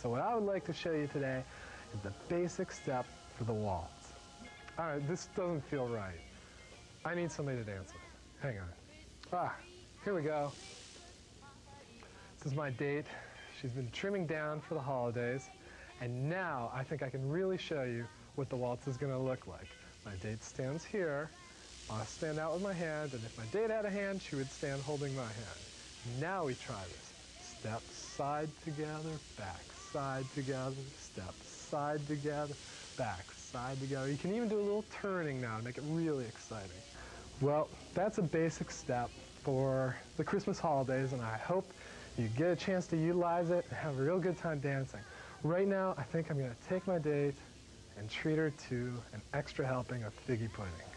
So what I would like to show you today is the basic step for the waltz. All right, this doesn't feel right. I need somebody to dance with. Hang on. Ah, here we go. This is my date. She's been trimming down for the holidays, and now I think I can really show you what the waltz is going to look like. My date stands here. I'll stand out with my hand, and if my date had a hand, she would stand holding my hand. Now we try this. Step side together, back side together, step side together, back side together. You can even do a little turning now to make it really exciting. Well, that's a basic step for the Christmas holidays, and I hope you get a chance to utilize it and have a real good time dancing. Right now, I think I'm going to take my date and treat her to an extra helping of figgy pudding.